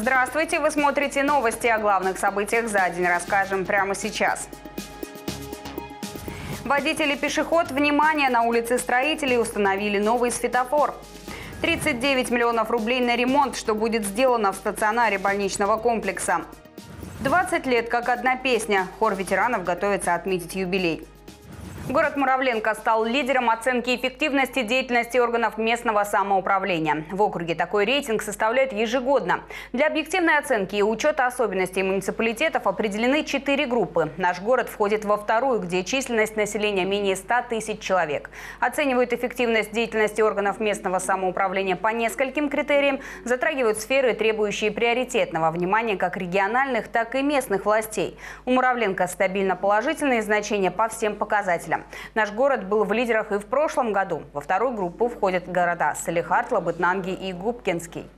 Здравствуйте, вы смотрите новости о главных событиях за день. Расскажем прямо сейчас. Водители пешеход, внимание, на улице строителей установили новый светофор. 39 миллионов рублей на ремонт, что будет сделано в стационаре больничного комплекса. 20 лет как одна песня. Хор ветеранов готовится отметить юбилей. Город Муравленко стал лидером оценки эффективности деятельности органов местного самоуправления. В округе такой рейтинг составляют ежегодно. Для объективной оценки и учета особенностей муниципалитетов определены четыре группы. Наш город входит во вторую, где численность населения менее 100 тысяч человек. Оценивают эффективность деятельности органов местного самоуправления по нескольким критериям, затрагивают сферы, требующие приоритетного внимания как региональных, так и местных властей. У Муравленко стабильно положительные значения по всем показателям. Наш город был в лидерах и в прошлом году. Во вторую группу входят города Салихард, Лабытнанги и Губкинский.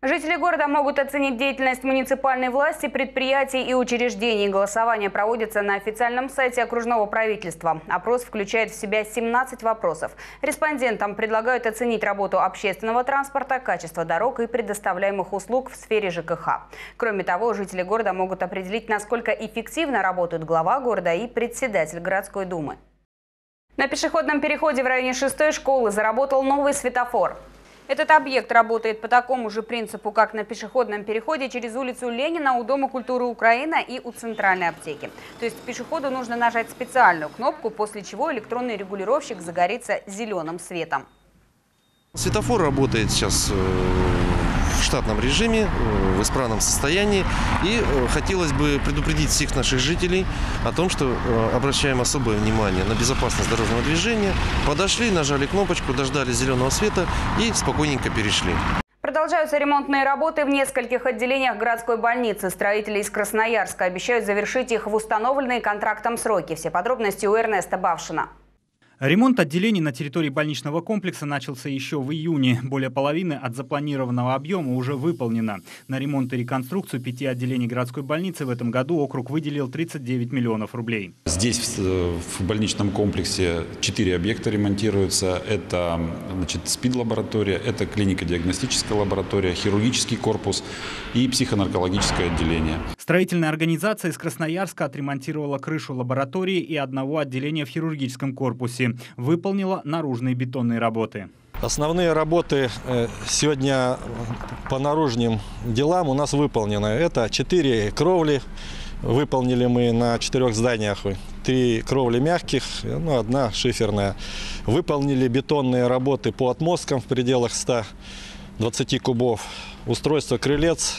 Жители города могут оценить деятельность муниципальной власти, предприятий и учреждений. Голосование проводится на официальном сайте окружного правительства. Опрос включает в себя 17 вопросов. Респондентам предлагают оценить работу общественного транспорта, качество дорог и предоставляемых услуг в сфере ЖКХ. Кроме того, жители города могут определить, насколько эффективно работают глава города и председатель городской думы. На пешеходном переходе в районе шестой школы заработал новый светофор. Этот объект работает по такому же принципу, как на пешеходном переходе через улицу Ленина у Дома культуры Украина и у Центральной аптеки. То есть пешеходу нужно нажать специальную кнопку, после чего электронный регулировщик загорится зеленым светом. Светофор работает сейчас э, штатном режиме, э, в исправном состоянии. И э, хотелось бы предупредить всех наших жителей о том, что э, обращаем особое внимание на безопасность дорожного движения. Подошли, нажали кнопочку, дождались зеленого света и спокойненько перешли. Продолжаются ремонтные работы в нескольких отделениях городской больницы. Строители из Красноярска обещают завершить их в установленные контрактом сроки. Все подробности у Эрнеста Бавшина. Ремонт отделений на территории больничного комплекса начался еще в июне. Более половины от запланированного объема уже выполнено. На ремонт и реконструкцию пяти отделений городской больницы в этом году округ выделил 39 миллионов рублей. Здесь в больничном комплексе четыре объекта ремонтируются. Это значит, СПИД-лаборатория, это клинико-диагностическая лаборатория, хирургический корпус и психонаркологическое отделение. Строительная организация из Красноярска отремонтировала крышу лаборатории и одного отделения в хирургическом корпусе выполнила наружные бетонные работы. Основные работы э, сегодня по наружным делам у нас выполнены. Это четыре кровли. Выполнили мы на четырех зданиях. Три кровли мягких, ну, одна шиферная. Выполнили бетонные работы по отмосткам в пределах 120 кубов. Устройство крылец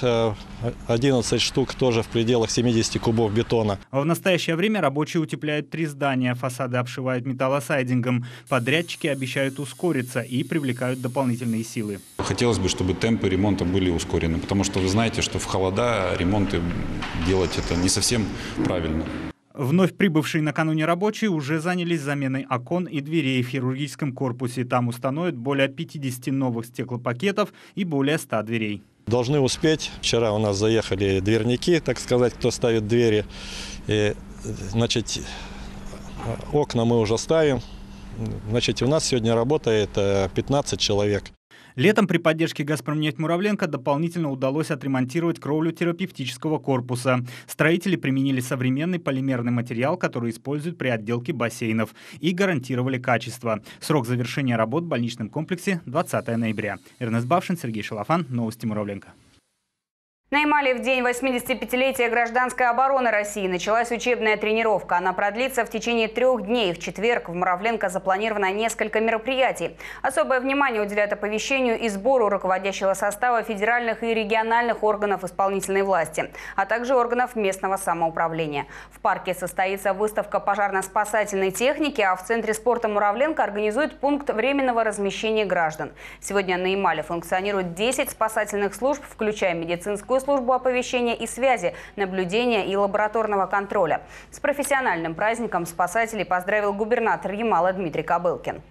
11 э, штук тоже в пределах 70 кубов бетона. В настоящее время рабочие утепляют три здания, фасады обшивают металлосайдингом. Подрядчики обещают ускориться и привлекают дополнительные силы. Хотелось бы, чтобы темпы ремонта были ускорены, потому что вы знаете, что в холода ремонты делать это не совсем правильно. Вновь прибывшие накануне рабочие уже занялись заменой окон и дверей в хирургическом корпусе. Там установят более 50 новых стеклопакетов и более 100 дверей. Должны успеть. Вчера у нас заехали дверники, так сказать, кто ставит двери. И, значит, окна мы уже ставим. Значит, у нас сегодня работает 15 э, человек. Летом при поддержке «Газпромнефть Муравленко» дополнительно удалось отремонтировать кровлю терапевтического корпуса. Строители применили современный полимерный материал, который используют при отделке бассейнов, и гарантировали качество. Срок завершения работ в больничном комплексе 20 ноября. Эрнест Бавшин, Сергей Шалафан. Новости Муравленко. На Ямале в день 85-летия гражданской обороны России началась учебная тренировка. Она продлится в течение трех дней. В четверг в Муравленко запланировано несколько мероприятий. Особое внимание уделяют оповещению и сбору руководящего состава федеральных и региональных органов исполнительной власти, а также органов местного самоуправления. В парке состоится выставка пожарно-спасательной техники, а в Центре спорта Муравленко организует пункт временного размещения граждан. Сегодня на Ямале функционирует 10 спасательных служб, включая медицинскую городскую службу оповещения и связи, наблюдения и лабораторного контроля. С профессиональным праздником спасателей поздравил губернатор Ямала Дмитрий Кобылкин.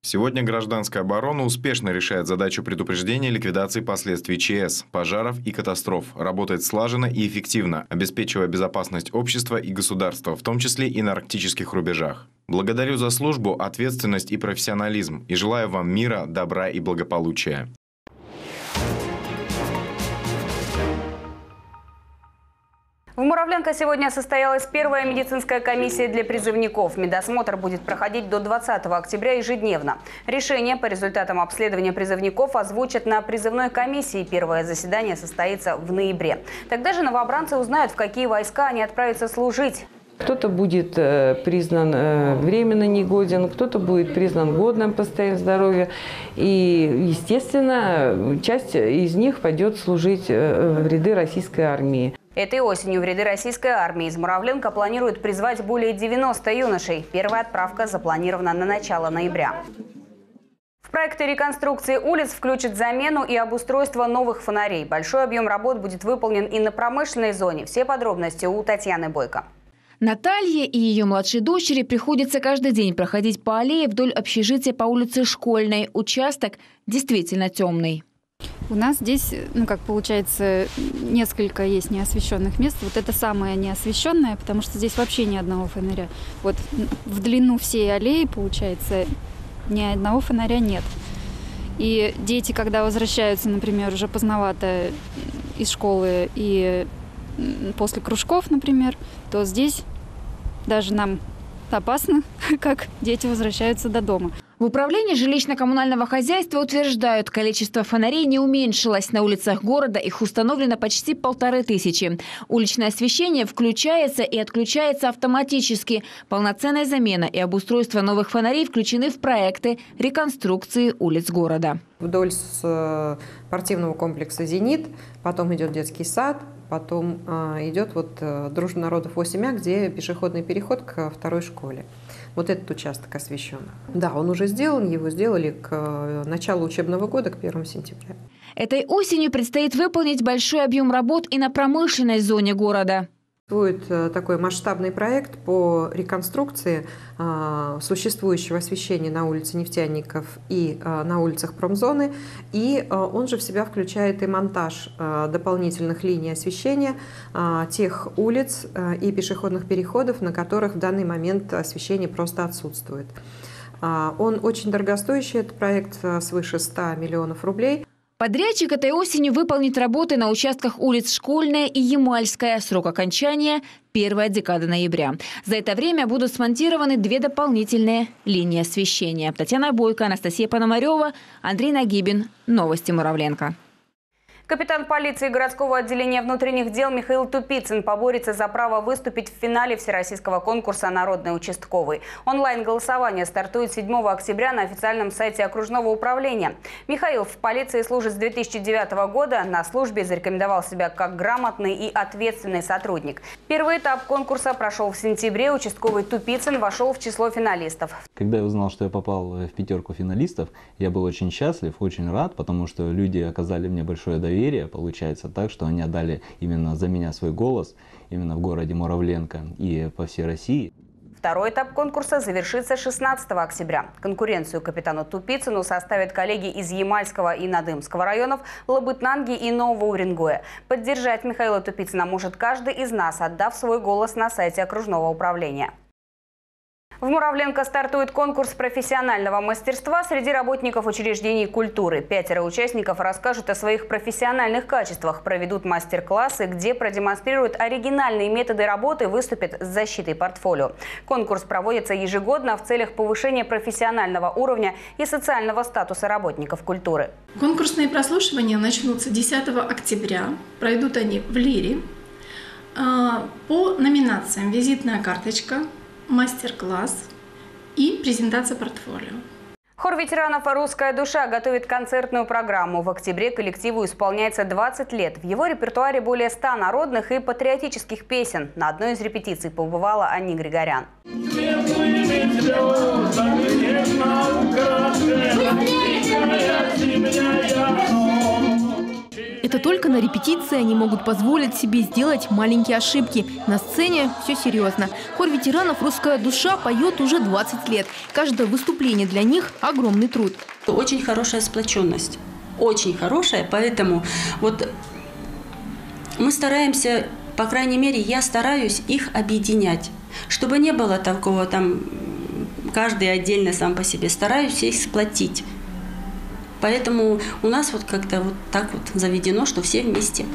Сегодня гражданская оборона успешно решает задачу предупреждения ликвидации последствий ЧС, пожаров и катастроф. Работает слаженно и эффективно, обеспечивая безопасность общества и государства, в том числе и на арктических рубежах. Благодарю за службу, ответственность и профессионализм и желаю вам мира, добра и благополучия. В Муравленко сегодня состоялась первая медицинская комиссия для призывников. Медосмотр будет проходить до 20 октября ежедневно. Решение по результатам обследования призывников озвучат на призывной комиссии. Первое заседание состоится в ноябре. Тогда же новобранцы узнают, в какие войска они отправятся служить. Кто-то будет э, признан э, временно негоден, кто-то будет признан годным по состоянию здоровья. И, естественно, часть из них пойдет служить э, в ряды российской армии. Этой осенью в ряды российской армии из Муравленко планируют призвать более 90 юношей. Первая отправка запланирована на начало ноября. В проекты реконструкции улиц включат замену и обустройство новых фонарей. Большой объем работ будет выполнен и на промышленной зоне. Все подробности у Татьяны Бойко. Наталье и ее младшей дочери приходится каждый день проходить по аллее вдоль общежития по улице Школьной. Участок действительно темный. У нас здесь, ну, как получается, несколько есть неосвещенных мест. Вот это самое неосвещенное, потому что здесь вообще ни одного фонаря. Вот в длину всей аллеи, получается, ни одного фонаря нет. И дети, когда возвращаются, например, уже поздновато из школы и после кружков, например, то здесь даже нам опасно, как дети возвращаются до дома. В управлении жилищно-коммунального хозяйства утверждают, количество фонарей не уменьшилось. На улицах города их установлено почти полторы тысячи. Уличное освещение включается и отключается автоматически. Полноценная замена и обустройство новых фонарей включены в проекты реконструкции улиц города. Вдоль э, спортивного комплекса «Зенит», потом идет детский сад, потом а, идет вот э, «Дружба народов 8А», где пешеходный переход к второй школе. Вот этот участок освещен. Да, он уже сделан, его сделали к э, началу учебного года, к 1 сентября. Этой осенью предстоит выполнить большой объем работ и на промышленной зоне города. Существует э, такой масштабный проект по реконструкции а, существующего освещения на улице нефтяников и а, на улицах промзоны. И он же в себя включает и монтаж дополнительных линий освещения тех улиц и пешеходных переходов, на которых в данный момент освещение просто отсутствует. Он очень дорогостоящий, этот проект свыше 100 миллионов рублей. Подрядчик этой осенью выполнит работы на участках улиц Школьная и Ямальская. Срок окончания – первая декада ноября. За это время будут смонтированы две дополнительные линии освещения. Татьяна Бойко, Анастасия Пономарева, Андрей Нагибин. Новости Муравленко. Капитан полиции городского отделения внутренних дел Михаил Тупицын поборется за право выступить в финале всероссийского конкурса «Народный участковый». Онлайн-голосование стартует 7 октября на официальном сайте окружного управления. Михаил в полиции служит с 2009 года. На службе зарекомендовал себя как грамотный и ответственный сотрудник. Первый этап конкурса прошел в сентябре. Участковый Тупицын вошел в число финалистов. Когда я узнал, что я попал в пятерку финалистов, я был очень счастлив, очень рад, потому что люди оказали мне большое доверие доверие, получается так, что они отдали именно за меня свой голос, именно в городе Муравленко и по всей России. Второй этап конкурса завершится 16 октября. Конкуренцию капитану Тупицыну составят коллеги из Ямальского и Надымского районов, Лабытнанги и Нового Уренгоя. Поддержать Михаила Тупицына может каждый из нас, отдав свой голос на сайте окружного управления. В Муравленко стартует конкурс профессионального мастерства среди работников учреждений культуры. Пятеро участников расскажут о своих профессиональных качествах, проведут мастер-классы, где продемонстрируют оригинальные методы работы, выступят с защитой портфолио. Конкурс проводится ежегодно в целях повышения профессионального уровня и социального статуса работников культуры. Конкурсные прослушивания начнутся 10 октября. Пройдут они в Лире. А, по номинациям «Визитная карточка», мастер-класс и презентация портфолио. Хор ветеранов «Русская душа» готовит концертную программу. В октябре коллективу исполняется 20 лет. В его репертуаре более 100 народных и патриотических песен. На одной из репетиций побывала Анни Григорян. Это только на репетиции они могут позволить себе сделать маленькие ошибки. На сцене все серьезно. Хор ветеранов «Русская душа» поет уже 20 лет. Каждое выступление для них – огромный труд. Очень хорошая сплоченность. Очень хорошая, поэтому вот мы стараемся, по крайней мере, я стараюсь их объединять, чтобы не было такого там каждый отдельно сам по себе. Стараюсь их сплотить. Поэтому у нас вот как-то вот так вот заведено, что все вместе.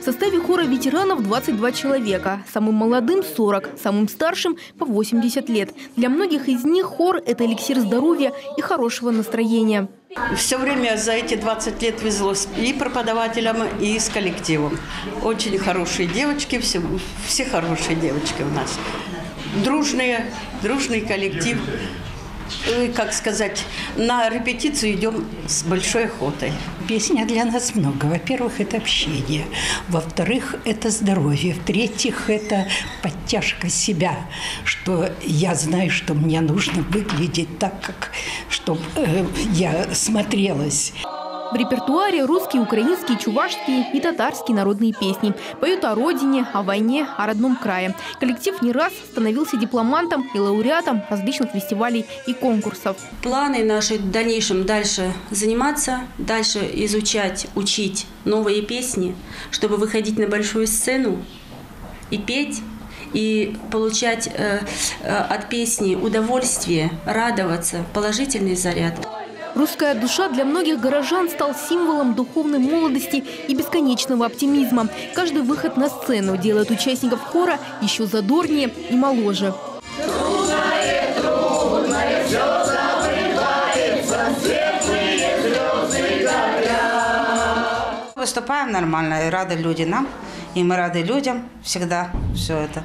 В составе хора ветеранов 22 человека. Самым молодым – 40, самым старшим – по 80 лет. Для многих из них хор – это эликсир здоровья и хорошего настроения. Все время за эти 20 лет везло и преподавателям, и с коллективом. Очень хорошие девочки, все, все хорошие девочки у нас. Дружные, дружный коллектив. И, как сказать, на репетицию идем с большой охотой. Песня для нас много. Во-первых, это общение. Во-вторых, это здоровье. В-третьих, это подтяжка себя, что я знаю, что мне нужно выглядеть так, как чтобы э, я смотрелась. В репертуаре русские, украинские, чувашские и татарские народные песни. Поют о родине, о войне, о родном крае. Коллектив не раз становился дипломантом и лауреатом различных фестивалей и конкурсов. Планы наши в дальнейшем дальше заниматься, дальше изучать, учить новые песни, чтобы выходить на большую сцену и петь, и получать э, э, от песни удовольствие, радоваться, положительный заряд. Русская душа для многих горожан стал символом духовной молодости и бесконечного оптимизма. Каждый выход на сцену делает участников хора еще задорнее и моложе. Выступаем нормально, и рады люди нам, и мы рады людям всегда все это.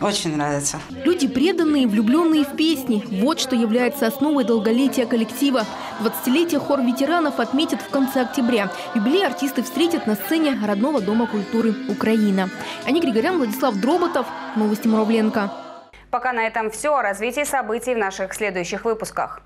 Очень нравится. Люди преданные, влюбленные в песни. Вот что является основой долголетия коллектива. 20-летие хор ветеранов отметят в конце октября. Юбилей артисты встретят на сцене родного дома культуры «Украина». Ани Григорян, Владислав Дроботов. Новости Муравленко. Пока на этом все. О развитии событий в наших следующих выпусках.